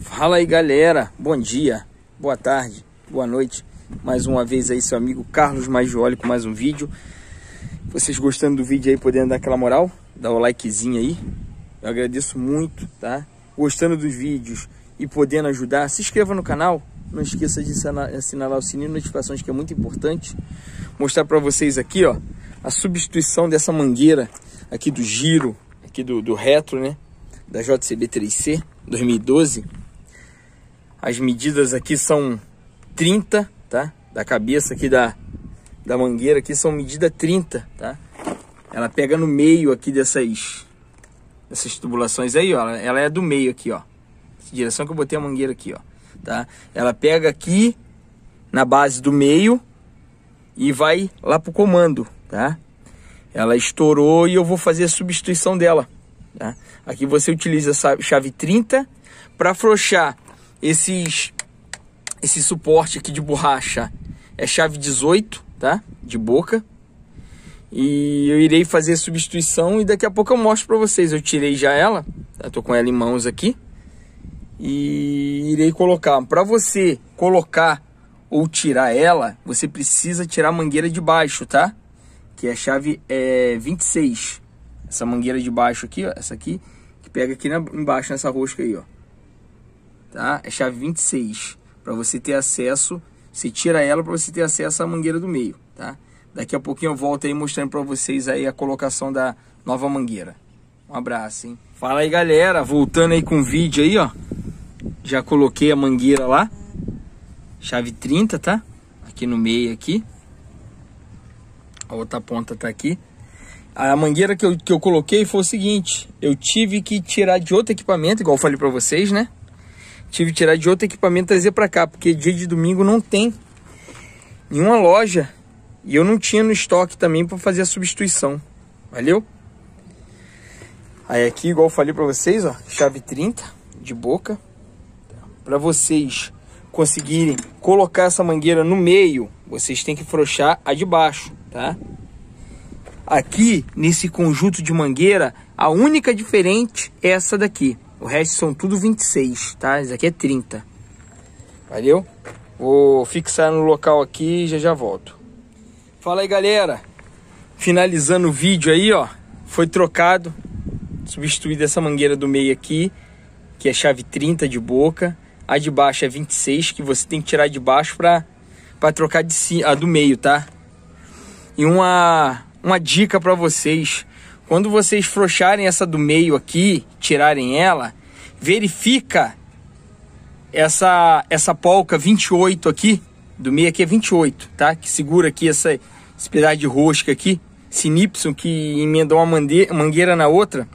Fala aí galera, bom dia, boa tarde, boa noite. Mais uma vez aí seu amigo Carlos Maggioli com mais um vídeo. Vocês gostando do vídeo aí, podendo dar aquela moral? Dá o likezinho aí. Eu agradeço muito, tá? Gostando dos vídeos e podendo ajudar Se inscreva no canal. Não esqueça de assinalar o sininho de notificações que é muito importante. Mostrar para vocês aqui, ó A substituição dessa mangueira aqui do giro Aqui do, do retro, né? Da JCB 3C 2012 as medidas aqui são 30, tá? Da cabeça aqui da, da mangueira aqui são medida 30, tá? Ela pega no meio aqui dessas, dessas tubulações aí, ó. Ela é do meio aqui, ó. Direção que eu botei a mangueira aqui, ó. Tá? Ela pega aqui na base do meio e vai lá pro comando, tá? Ela estourou e eu vou fazer a substituição dela, tá? Aqui você utiliza essa chave 30 para afrouxar esses, esse suporte aqui de borracha é chave 18, tá? De boca. E eu irei fazer a substituição e daqui a pouco eu mostro para vocês. Eu tirei já ela, tá? tô com ela em mãos aqui. E irei colocar. Para você colocar ou tirar ela, você precisa tirar a mangueira de baixo, tá? Que é a chave é, 26. Essa mangueira de baixo aqui, ó, essa aqui, que pega aqui na, embaixo nessa rosca aí, ó tá? É chave 26, para você ter acesso, você tira ela para você ter acesso à mangueira do meio, tá? Daqui a pouquinho eu volto aí mostrando para vocês aí a colocação da nova mangueira. Um abraço, hein? Fala aí, galera, voltando aí com o vídeo aí, ó. Já coloquei a mangueira lá. Chave 30, tá? Aqui no meio aqui. A outra ponta tá aqui. A mangueira que eu, que eu coloquei foi o seguinte, eu tive que tirar de outro equipamento, igual eu falei para vocês, né? tive que tirar de outro equipamento e trazer para cá, porque dia de domingo não tem nenhuma loja e eu não tinha no estoque também para fazer a substituição. Valeu? Aí aqui, igual eu falei para vocês, ó, chave 30 de boca. Para vocês conseguirem colocar essa mangueira no meio, vocês têm que frouxar a de baixo, tá? Aqui, nesse conjunto de mangueira, a única diferente é essa daqui. O resto são tudo 26, tá? Esse aqui é 30. Valeu? Vou fixar no local aqui e já já volto. Fala aí, galera. Finalizando o vídeo aí, ó. Foi trocado, substituída essa mangueira do meio aqui, que é chave 30 de boca. A de baixo é 26, que você tem que tirar de baixo para trocar de si, a do meio, tá? E uma uma dica para vocês quando vocês frouxarem essa do meio aqui, tirarem ela, verifica essa essa polca 28 aqui, do meio aqui é 28, tá? Que segura aqui essa, esse pedaço de rosca aqui, esse nipson que emenda uma mangueira na outra.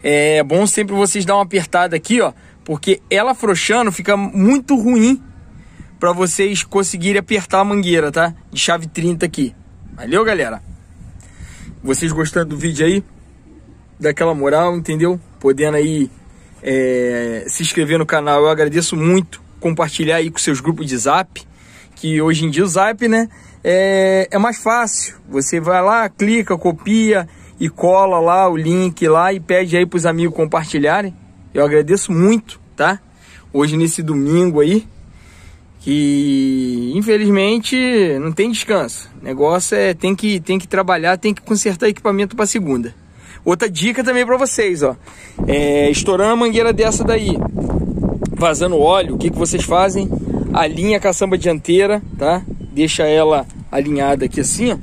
É bom sempre vocês dar uma apertada aqui, ó, porque ela frouxando fica muito ruim para vocês conseguirem apertar a mangueira, tá? De chave 30 aqui. Valeu, galera? vocês gostando do vídeo aí, daquela moral, entendeu? Podendo aí é, se inscrever no canal, eu agradeço muito. Compartilhar aí com seus grupos de zap, que hoje em dia o zap, né, é, é mais fácil. Você vai lá, clica, copia e cola lá o link lá e pede aí pros amigos compartilharem. Eu agradeço muito, tá? Hoje nesse domingo aí, que infelizmente não tem descanso. O negócio é tem que tem que trabalhar, tem que consertar equipamento para segunda. Outra dica também para vocês, ó, é, estourando a mangueira dessa daí, vazando óleo, o que que vocês fazem? Alinha a caçamba dianteira, tá? Deixa ela alinhada aqui assim, ó,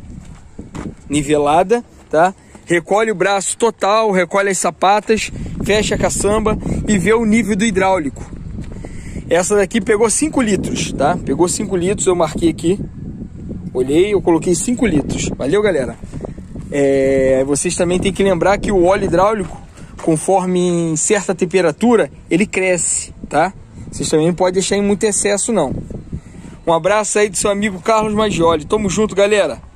nivelada, tá? Recolhe o braço total, recolhe as sapatas, fecha a caçamba e vê o nível do hidráulico essa daqui pegou 5 litros, tá? Pegou 5 litros, eu marquei aqui. Olhei, eu coloquei 5 litros. Valeu, galera? É, vocês também têm que lembrar que o óleo hidráulico, conforme em certa temperatura, ele cresce, tá? Vocês também não podem deixar em muito excesso, não. Um abraço aí do seu amigo Carlos Maggioli. Tamo junto, galera.